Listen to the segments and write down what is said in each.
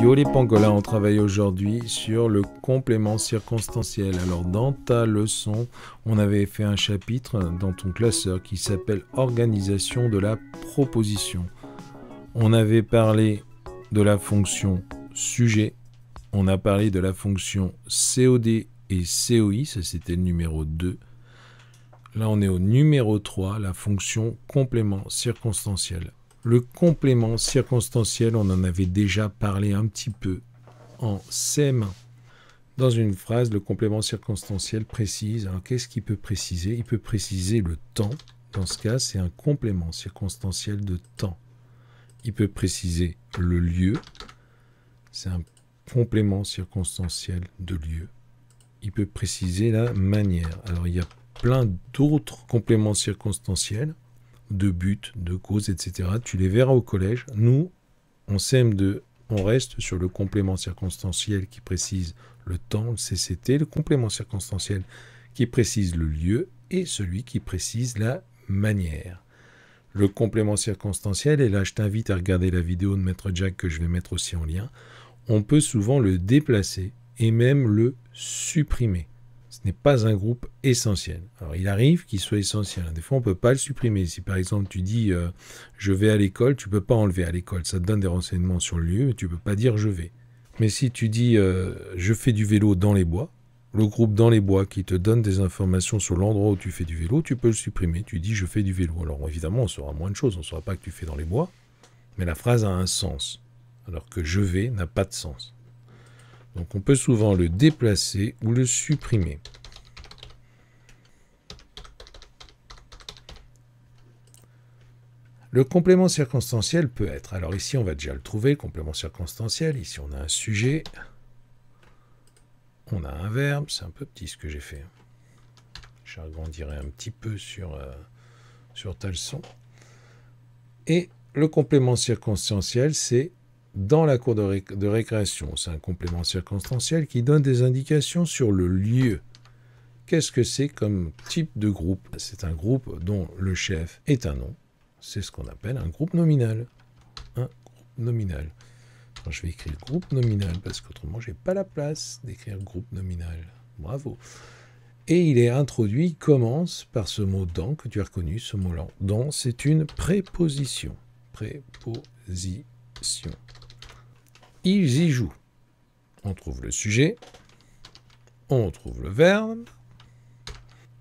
Yo les pangolins, on travaille aujourd'hui sur le complément circonstanciel. Alors dans ta leçon, on avait fait un chapitre dans ton classeur qui s'appelle Organisation de la proposition. On avait parlé de la fonction sujet, on a parlé de la fonction COD et COI, ça c'était le numéro 2. Là on est au numéro 3, la fonction complément circonstanciel. Le complément circonstanciel, on en avait déjà parlé un petit peu en CM1. Dans une phrase, le complément circonstanciel précise. Alors qu'est-ce qu'il peut préciser? Il peut préciser le temps. Dans ce cas, c'est un complément circonstanciel de temps. Il peut préciser le lieu. C'est un complément circonstanciel de lieu. Il peut préciser la manière. Alors il y a plein d'autres compléments circonstanciels de but, de cause, etc. Tu les verras au collège. Nous, en CM2, on reste sur le complément circonstanciel qui précise le temps, le CCT, le complément circonstanciel qui précise le lieu et celui qui précise la manière. Le complément circonstanciel, et là je t'invite à regarder la vidéo de Maître Jack que je vais mettre aussi en lien, on peut souvent le déplacer et même le supprimer ce n'est pas un groupe essentiel. Alors il arrive qu'il soit essentiel. Des fois, on ne peut pas le supprimer. Si par exemple tu dis euh, je vais à l'école, tu ne peux pas enlever à l'école. Ça te donne des renseignements sur le lieu, mais tu ne peux pas dire je vais. Mais si tu dis euh, je fais du vélo dans les bois, le groupe dans les bois qui te donne des informations sur l'endroit où tu fais du vélo, tu peux le supprimer. Tu dis je fais du vélo. Alors évidemment, on saura moins de choses. On ne saura pas que tu fais dans les bois, mais la phrase a un sens. Alors que je vais n'a pas de sens. Donc on peut souvent le déplacer ou le supprimer. Le complément circonstanciel peut être, alors ici on va déjà le trouver, le complément circonstanciel, ici on a un sujet, on a un verbe, c'est un peu petit ce que j'ai fait. J'agrandirai un petit peu sur, euh, sur ta leçon. Et le complément circonstanciel, c'est dans la cour de, récréation. C'est un complément circonstanciel qui donne des indications sur le lieu. Qu'est-ce que c'est comme type de groupe? C'est un groupe dont le chef est un nom. C'est ce qu'on appelle un groupe nominal. Un groupe nominal. je vais écrire groupe nominal parce qu'autrement, j'ai pas la place d'écrire groupe nominal. Bravo. Et il est introduit, commence par ce mot dans que tu as reconnu, ce mot-là. Dans, c'est une préposition. Préposition ils y jouent. On trouve le sujet, on trouve le verbe,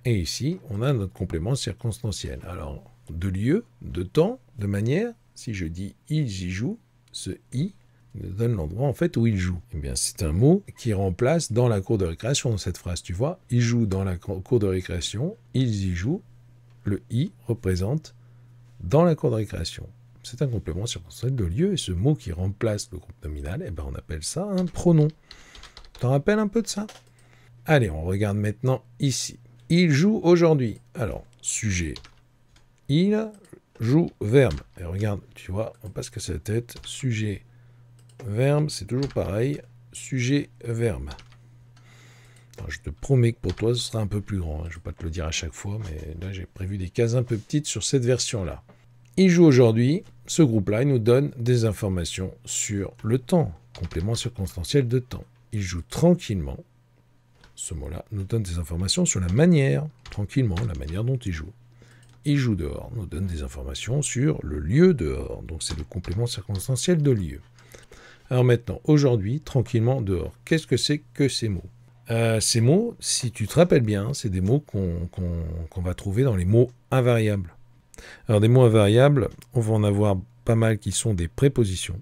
et ici, on a notre complément circonstanciel. Alors, de lieu, de temps, de manière, si je dis ils y jouent, ce i nous donne l'endroit en fait où ils jouent. Eh bien, c'est un mot qui remplace dans la cour de récréation dans cette phrase. Tu vois, ils jouent dans la cour de récréation, ils y jouent. Le i représente dans la cour de récréation c'est un complément circonstanciel de lieu, et ce mot qui remplace le groupe nominal, eh ben on appelle ça un pronom. T'en rappelles un peu de ça? Allez, on regarde maintenant ici. Il joue aujourd'hui. Alors, sujet. Il joue verbe. Et regarde, tu vois, on passe que sa tête. Sujet, verbe, c'est toujours pareil. Sujet, verbe. je te promets que pour toi, ce sera un peu plus grand. Hein. Je ne vais pas te le dire à chaque fois, mais là, j'ai prévu des cases un peu petites sur cette version-là. Il joue aujourd'hui. Ce groupe-là, nous donne des informations sur le temps, complément circonstanciel de temps. Il joue tranquillement. Ce mot-là nous donne des informations sur la manière, tranquillement, la manière dont il joue. Il joue dehors, nous donne des informations sur le lieu dehors. Donc c'est le complément circonstanciel de lieu. Alors maintenant, aujourd'hui, tranquillement dehors. Qu'est-ce que c'est que ces mots? Euh, Ces mots, si tu te rappelles bien, c'est des mots qu'on va trouver dans les mots invariables. Alors des mots invariables, on va en avoir pas mal qui sont des prépositions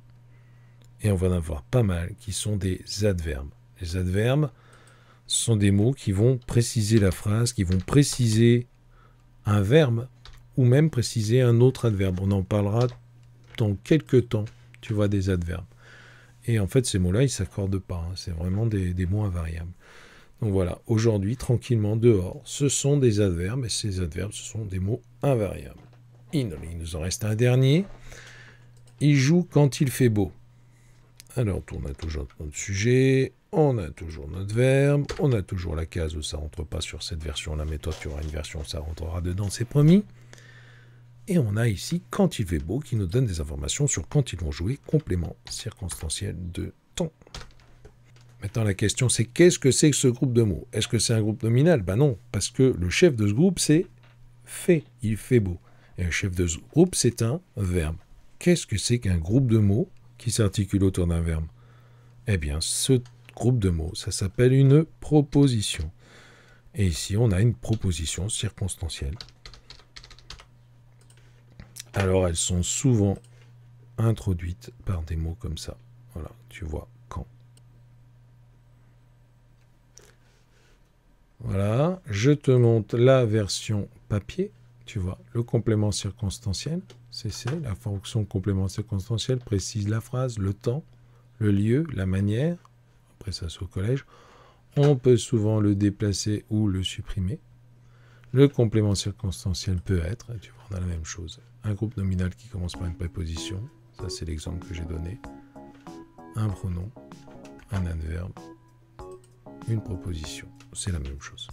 et on va en avoir pas mal qui sont des adverbes. Les adverbes sont des mots qui vont préciser la phrase, qui vont préciser un verbe ou même préciser un autre adverbe. On en parlera dans quelques temps, tu vois, des adverbes. Et en fait, ces mots-là, ils ne s'accordent pas. Hein. C'est vraiment des, des mots invariables. Donc voilà, aujourd'hui, tranquillement, dehors, ce sont des adverbes, et ces adverbes, ce sont des mots invariables. Il nous en reste un dernier. Il joue quand il fait beau. Alors, on a toujours notre sujet, on a toujours notre verbe, on a toujours la case où ça rentre pas sur cette version-là, mais toi, tu auras une version où ça rentrera dedans, c'est promis. Et on a ici quand il fait beau qui nous donne des informations sur quand ils vont jouer complément circonstanciel de. Maintenant, la question, c'est qu'est-ce que c'est que ce groupe de mots? Est-ce que c'est un groupe nominal? Ben non, parce que le chef de ce groupe, c'est fait, il fait beau. Et le chef de ce groupe, c'est un verbe. Qu'est-ce que c'est qu'un groupe de mots qui s'articule autour d'un verbe? Eh bien, ce groupe de mots, ça s'appelle une proposition. Et ici, on a une proposition circonstancielle. Alors, elles sont souvent introduites par des mots comme ça. Voilà, tu vois, quand. Voilà, je te montre la version papier. Tu vois, le complément circonstanciel, c'est la fonction complément circonstanciel précise la phrase, le temps, le lieu, la manière. Après ça, c'est au collège. On peut souvent le déplacer ou le supprimer. Le complément circonstanciel peut être, tu vois, on a la même chose. Un groupe nominal qui commence par une préposition, ça c'est l'exemple que j'ai donné. Un pronom, un adverbe, une proposition, c'est la même chose.